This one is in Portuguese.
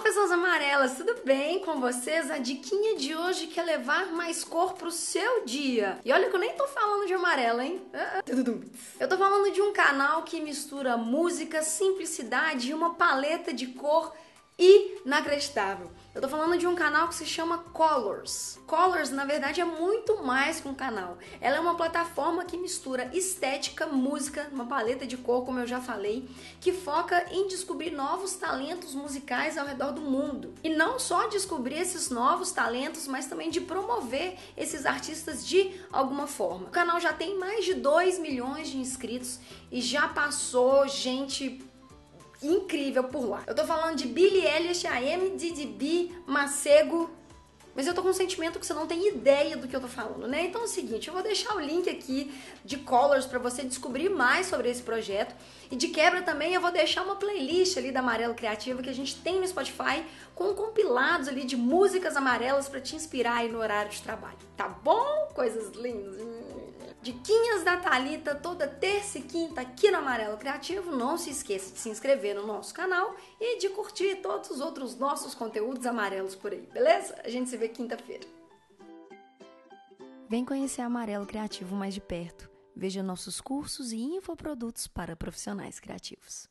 pessoas amarelas, tudo bem com vocês? A diquinha de hoje é levar mais cor pro seu dia. E olha que eu nem tô falando de amarela, hein? Ah, ah. Eu tô falando de um canal que mistura música, simplicidade e uma paleta de cor inacreditável. Eu tô falando de um canal que se chama Colors. Colors, na verdade, é muito mais que um canal. Ela é uma plataforma que mistura estética, música, uma paleta de cor, como eu já falei, que foca em descobrir novos talentos musicais ao redor do mundo. E não só descobrir esses novos talentos, mas também de promover esses artistas de alguma forma. O canal já tem mais de 2 milhões de inscritos e já passou gente incrível por lá. Eu tô falando de Billie Eilish, a MDDB, Macego, mas eu tô com um sentimento que você não tem ideia do que eu tô falando, né? Então é o seguinte, eu vou deixar o link aqui de Colors para você descobrir mais sobre esse projeto. E de quebra também eu vou deixar uma playlist ali da Amarelo Criativa que a gente tem no Spotify com compilados ali de músicas amarelas para te inspirar aí no horário de trabalho. Tá bom? Coisas lindas. Diquinhas da Talita toda terça e quinta aqui no Amarelo Criativo. Não se esqueça de se inscrever no nosso canal e de curtir todos os outros nossos conteúdos amarelos por aí, beleza? A gente se vê quinta-feira. Vem conhecer Amarelo Criativo mais de perto. Veja nossos cursos e infoprodutos para profissionais criativos.